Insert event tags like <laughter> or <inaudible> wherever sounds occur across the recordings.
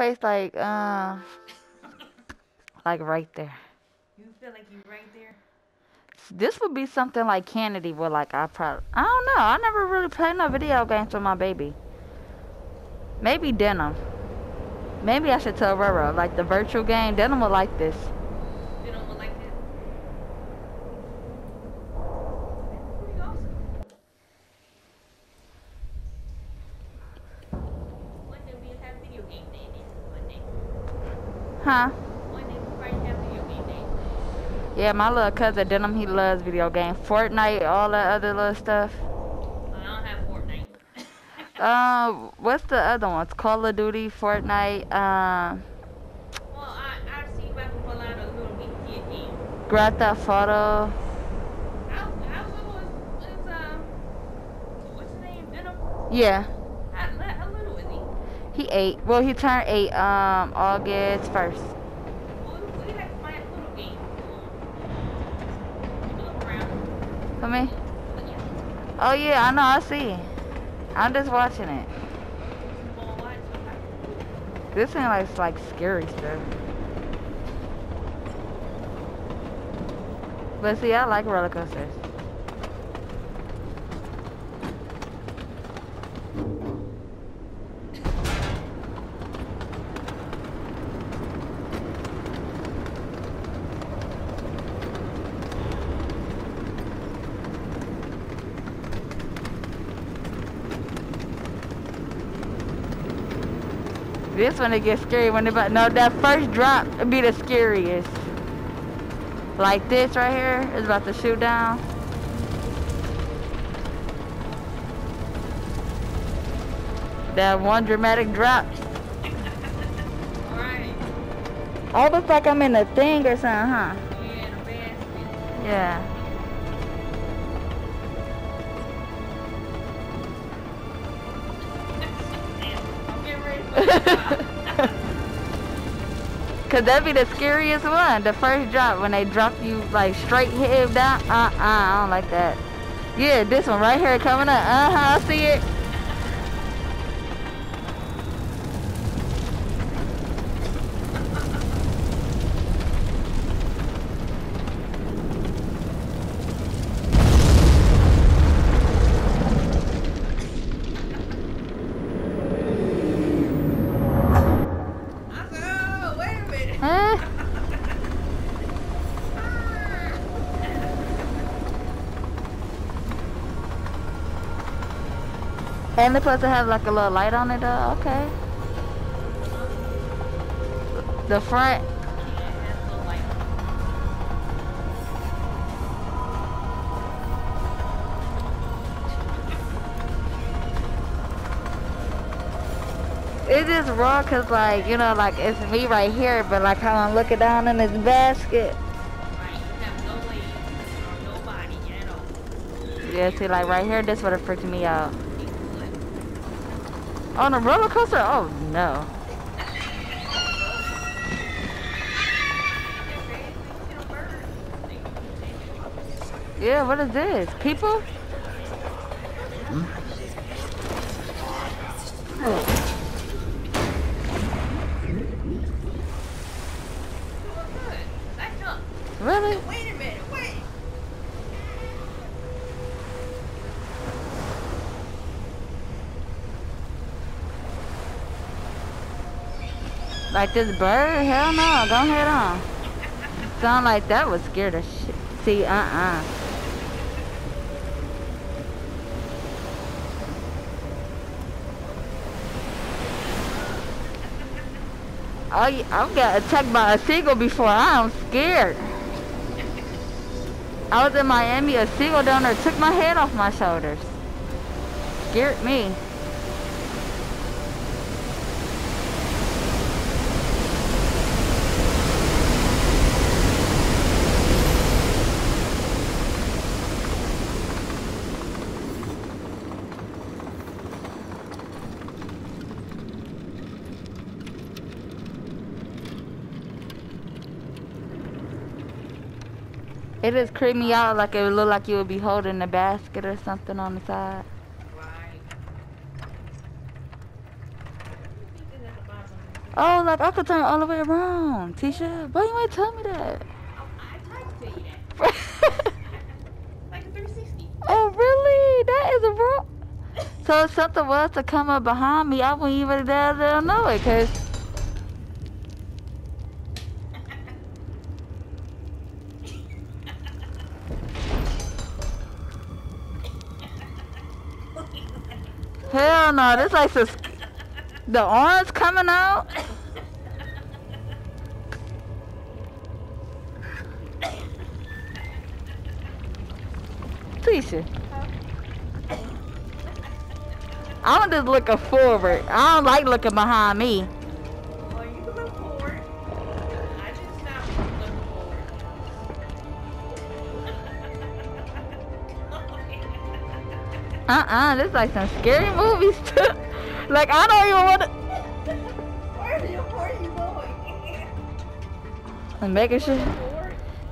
face like uh like right there. You feel like you're right there? This would be something like Kennedy would like I probably I don't know. I never really played no video games with my baby. Maybe Denim. Maybe I should tell Roro, like the virtual game, Denim would like this. You don't like it? Pretty awesome. One day we have video game day then. One day. Huh? One day we probably have video game day. Yeah, my little cousin Denim, he loves video games. Fortnite, all that other little stuff. I don't have Fortnite. <laughs> Uh, what's the other ones? Call of Duty, Fortnite, um, well, I, I've seen my people a of little bit kid games. Grand Theft Auto. How, how little is, is um, what's his name? Venom? Yeah, How, li- how little is he? eight. Well, he turned eight, um, August 1st. Well, we like my little game. Look around. For me? Oh, yeah, I know, I see. I'm just watching it. This thing like, like scary stuff. But see, I like roller coasters. This one it gets scary when they about no that first drop would be the scariest. Like this right here is about to shoot down. That one dramatic drop. <laughs> Alright. Almost like I'm in a thing or something, huh? Yeah, Cause that'd be the scariest one. The first drop when they drop you like straight head down. Uh uh, I don't like that. Yeah, this one right here coming up. Uh huh, I see it. And they're supposed to have like a little light on it though. Okay. The front. Yeah, it has a little light. It's just raw cause like, you know, like it's me right here, but like how I'm looking down in this basket. Right, you have no legs or no body at all. Yeah, see like right here, this would have freaked me out. On a roller coaster? Oh no. Yeah, what is this? People? Really? Wait a Like this bird? Hell no, go ahead on. Sound like that was scared of shit. See, uh-uh. I, I've got attacked by a seagull before. I'm scared. I was in Miami. A seagull down there took my head off my shoulders. Scared me. It just creeped me out like it would look like you would be holding a basket or something on the side. Right. You think that's a bottom. Oh, like I could turn all the way around. Tisha, why you ain't tell me that? Oh, I tried to tell you that. <laughs> Like a 360. oh, really? That is a bro. So if something was to come up behind me, I wouldn't even dare to know it, cause hell no, this like the orange coming out. Tisha. I'm just looking forward. I don't like looking behind me. Uh-uh, this is like some scary movies too. <laughs> like I don't even want to. Where are you, where are you going? I'm making sure.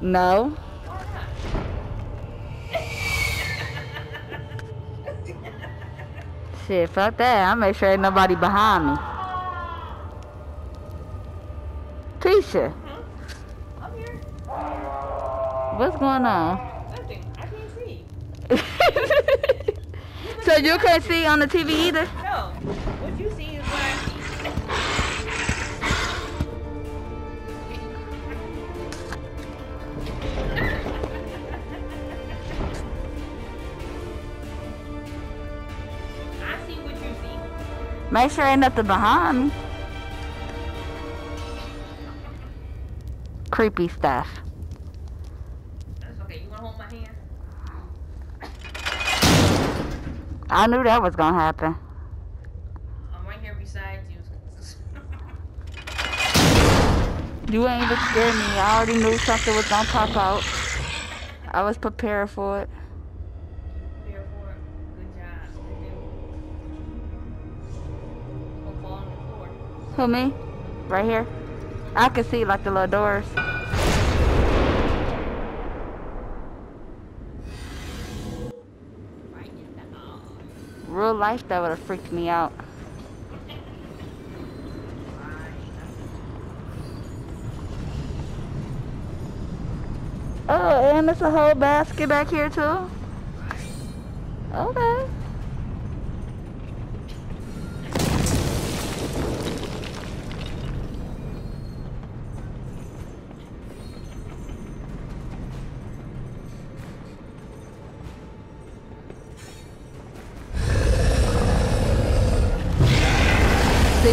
No. <laughs> Shit, fuck that. I make sure ain't nobody behind me. Tisha, Huh? I'm here. what's going on? Nothing. I can't see. so you can't see on the TV either? No. What you see is what I see. I see what you see. Make sure ain't nothing behind me. Creepy stuff. That's okay. You wanna hold my hand? I knew that was gonna happen. I'm right here beside you. You ain't even scared me. I already knew something was gonna pop out. I was prepared for it. Here for. Good job. Don't fall on. Who me? Right here. I can see like the little doors. Real life that would have freaked me out. Oh, and there's a whole basket back here too. Okay.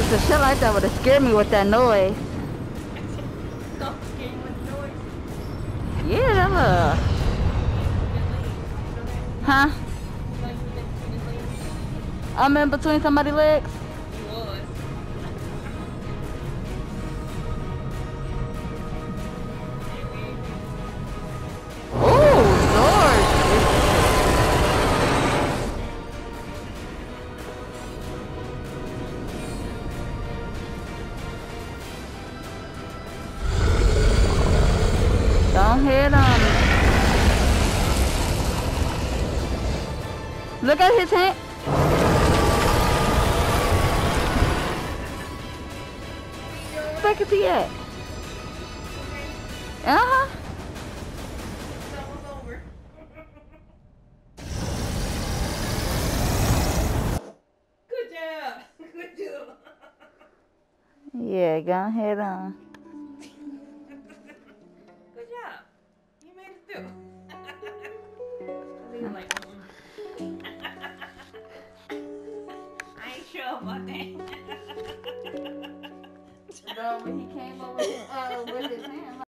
Some shit like that would have scared me with that noise. Don't scare you with noise. Yeah, that was. Huh? I'm in between somebody's legs. Hit him. Look at his hand. Where is he at? Uh-huh. <laughs> Good job. <laughs> Good job. Yeah, go ahead on. too. <laughs> Mm. <laughs> I ain't sure about that. no, but he came over uh, with his hand.